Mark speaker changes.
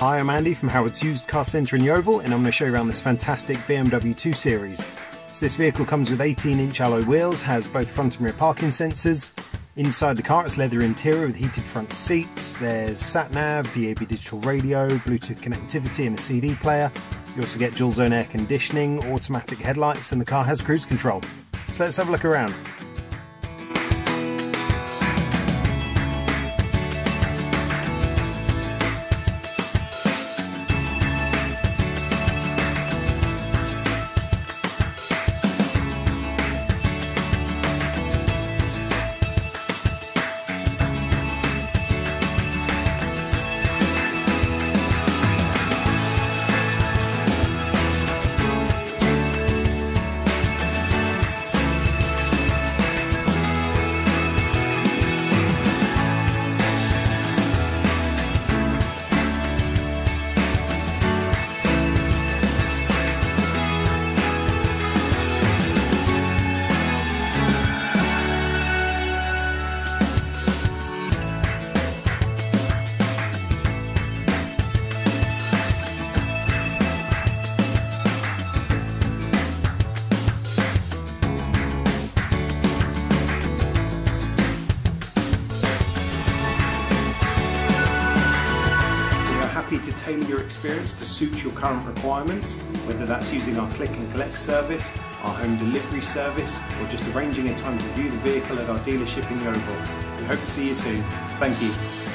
Speaker 1: Hi, I'm Andy from Howard's Used Car Centre in Yeovil and I'm going to show you around this fantastic BMW 2 Series. So this vehicle comes with 18 inch alloy wheels, has both front and rear parking sensors. Inside the car it's leather interior with heated front seats, there's sat nav, DAB digital radio, Bluetooth connectivity and a CD player. You also get dual zone air conditioning, automatic headlights and the car has cruise control. So let's have a look around. Happy to tailor your experience to suit your current requirements, whether that's using our click and collect service, our home delivery service, or just arranging a time to view the vehicle at our dealership in Yeovil. We hope to see you soon. Thank you.